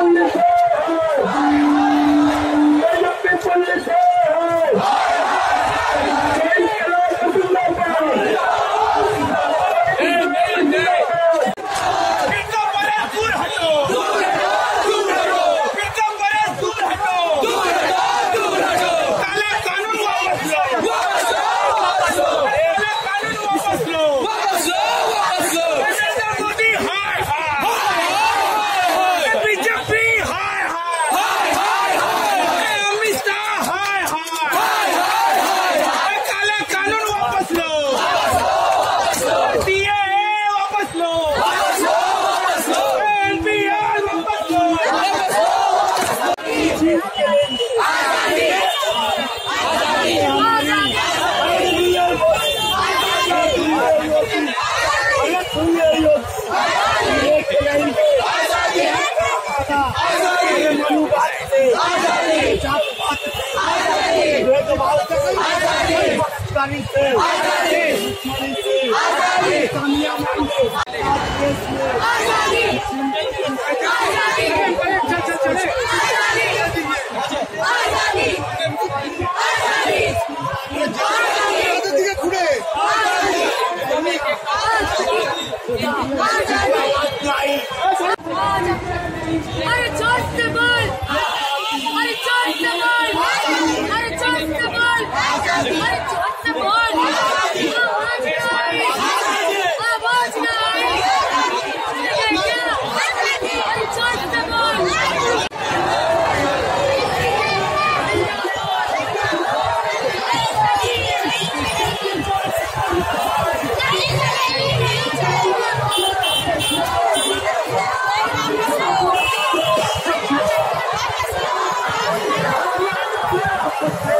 없는 आज़ादी आज़ादी आज़ादी untouchable! Untouchable! Let's go.